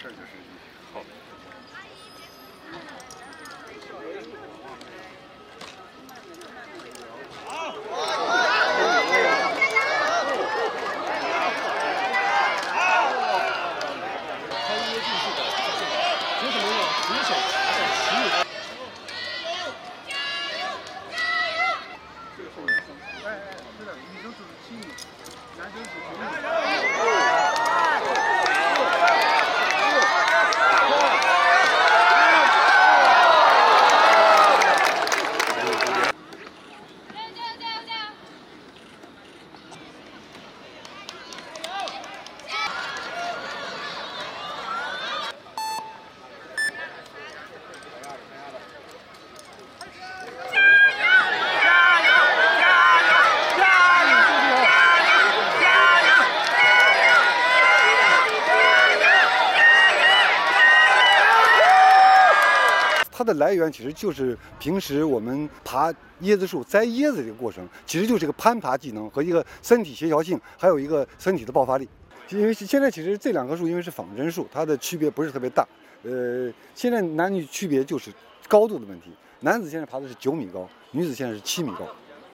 事就是好。它的来源其实就是平时我们爬椰子树、摘椰子这个过程，其实就是一个攀爬技能和一个身体协调性，还有一个身体的爆发力。因为现在其实这两棵树因为是仿真树，它的区别不是特别大。呃，现在男女区别就是高度的问题，男子现在爬的是九米高，女子现在是七米高。